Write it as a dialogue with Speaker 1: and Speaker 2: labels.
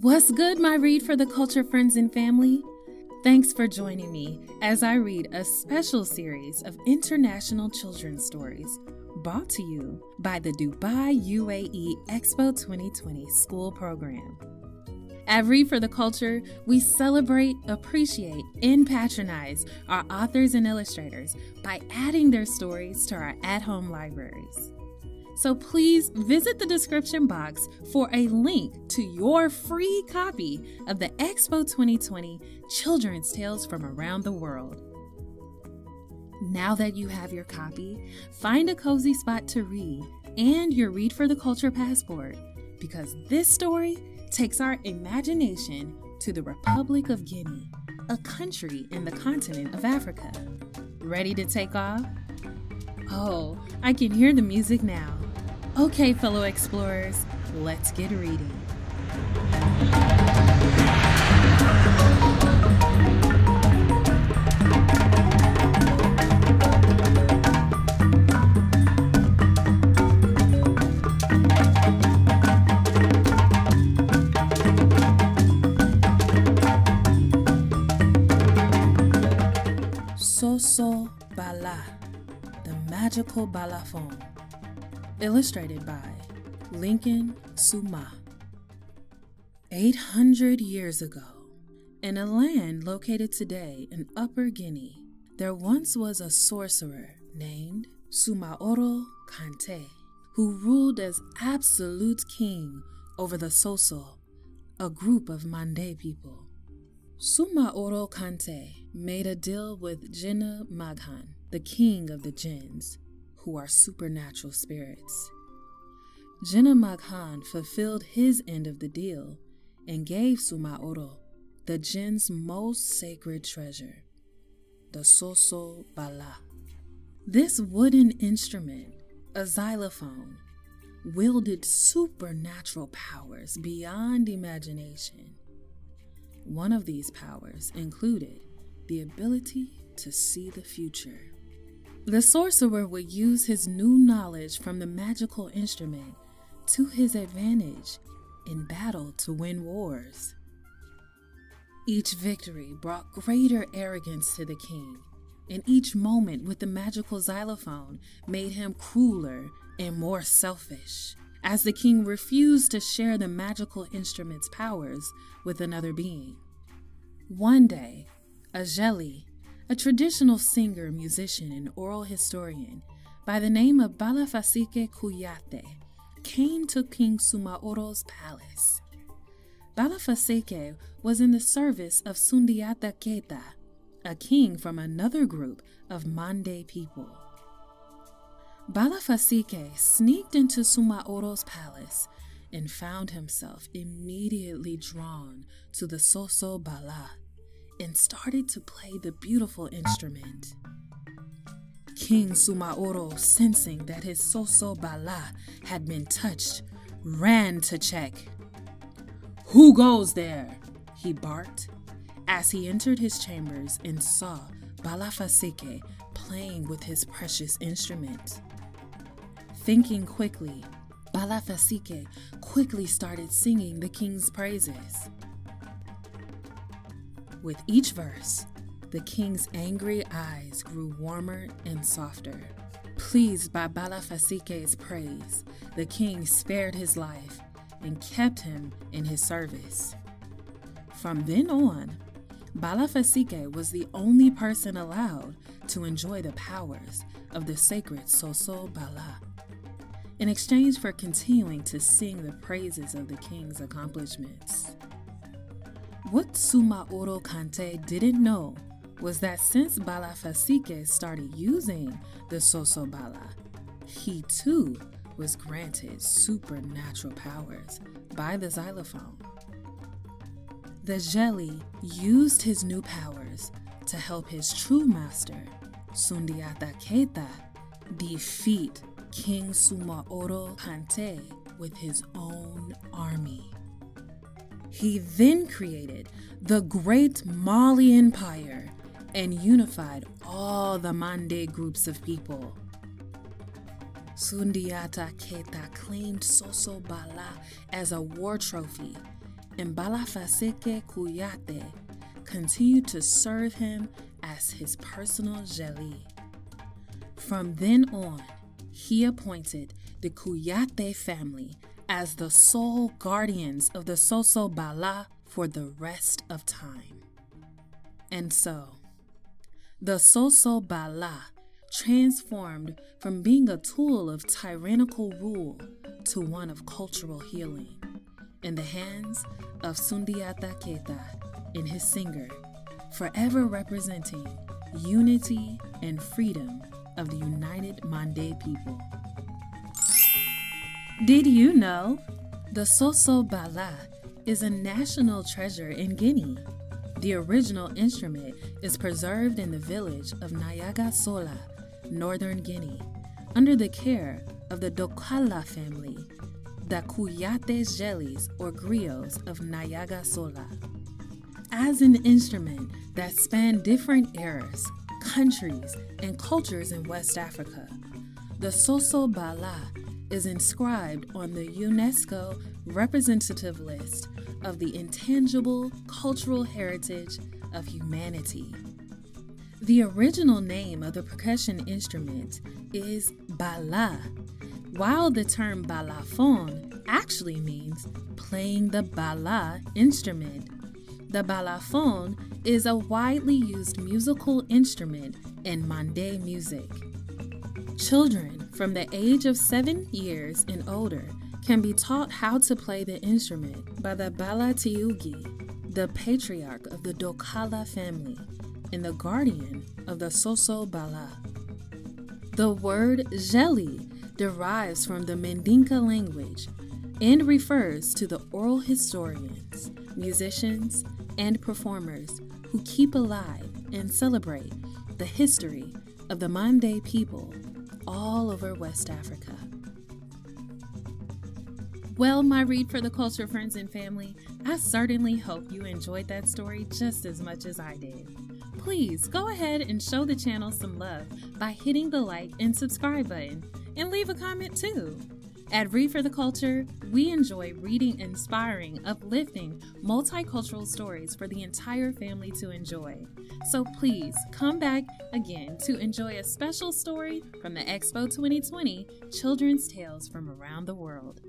Speaker 1: What's good, my Read for the Culture friends and family? Thanks for joining me as I read a special series of international children's stories brought to you by the Dubai UAE Expo 2020 school program. At Read for the Culture, we celebrate, appreciate, and patronize our authors and illustrators by adding their stories to our at home libraries. So please visit the description box for a link to your free copy of the Expo 2020 Children's Tales from Around the World. Now that you have your copy, find a cozy spot to read and your Read for the Culture passport because this story takes our imagination to the Republic of Guinea, a country in the continent of Africa. Ready to take off? Oh, I can hear the music now. Okay, fellow explorers, let's get reading. Sosso Bala, the magical balafon. Illustrated by Lincoln Soumah. 800 years ago, in a land located today in Upper Guinea, there once was a sorcerer named Sumaoro Kante, who ruled as absolute king over the Soso, a group of Mande people. Sumaoro Kante made a deal with Jinnah Maghan, the king of the jinns, who are supernatural spirits. Jinnah Maghan fulfilled his end of the deal and gave Sumaoro the jinn's most sacred treasure, the Sosso Bala. This wooden instrument, a xylophone, wielded supernatural powers beyond imagination. One of these powers included the ability to see the future. The sorcerer would use his new knowledge from the magical instrument to his advantage in battle to win wars. Each victory brought greater arrogance to the king, and each moment with the magical xylophone made him crueler and more selfish, as the king refused to share the magical instrument's powers with another being. One day, a Jeli, a traditional singer, musician, and oral historian by the name of Balafasike Kuyate, came to King Sumaoro's palace. Balafasike was in the service of Sundiata Keita, a king from another group of Mande people. Balafasike sneaked into Sumaoro's palace and found himself immediately drawn to the Sosso Bala and started to play the beautiful instrument. King Sumaoro, sensing that his Sosso Bala had been touched, ran to check. Who goes there? he barked as he entered his chambers and saw Balafasike playing with his precious instrument. Thinking quickly, Balafasike quickly started singing the king's praises. With each verse, the king's angry eyes grew warmer and softer. Pleased by Balafasike's praise, the king spared his life and kept him in his service. From then on, Balafasike was the only person allowed to enjoy the powers of the sacred Sosso Bala. In exchange for continuing to sing the praises of the king's accomplishments. What Sumaoro Kante didn't know was that since Balafasike started using the Sosso Bala, he too was granted supernatural powers by the xylophone. The Jeli used his new powers to help his true master, Sundiata Keita, defeat King Sumaoro Kante with his own army. He then created the Great Mali Empire and unified all the Mande groups of people. Sundiata Keita claimed Sosso Bala as a war trophy and Bala Balafaseke Kuyate continued to serve him as his personal Jeli. From then on, he appointed the Kuyate family as the sole guardians of the Sosso Bala for the rest of time. And so, the Sosso Bala transformed from being a tool of tyrannical rule to one of cultural healing in the hands of Sundiata Keita and his singer, forever representing unity and freedom of the united Mande people. Did you know? The Sosso Bala is a national treasure in Guinea. The original instrument is preserved in the village of Nayaga Sola, northern Guinea, under the care of the Dokala family, the Jelis or griots of Nayaga Sola. As an instrument that spanned different eras, countries, and cultures in West Africa, the Sosso Bala is inscribed on the UNESCO representative list of the intangible cultural heritage of humanity. The original name of the percussion instrument is bala, while the term balafon actually means playing the bala instrument. The balafon is a widely used musical instrument in Mande music. Children from the age of seven years and older can be taught how to play the instrument by the Balatigui, the patriarch of the Dokala family and the guardian of the Sosso Bala. The word Jeli derives from the Mandinka language and refers to the oral historians, musicians, and performers who keep alive and celebrate the history of the Mande people all over West Africa. Well, my read for the culture friends and family, I certainly hope you enjoyed that story just as much as I did. Please go ahead and show the channel some love by hitting the like and subscribe button and leave a comment too. At Read for the Culture, we enjoy reading inspiring, uplifting, multicultural stories for the entire family to enjoy. So please come back again to enjoy a special story from the Expo 2020 Children's Tales from Around the World.